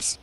stops.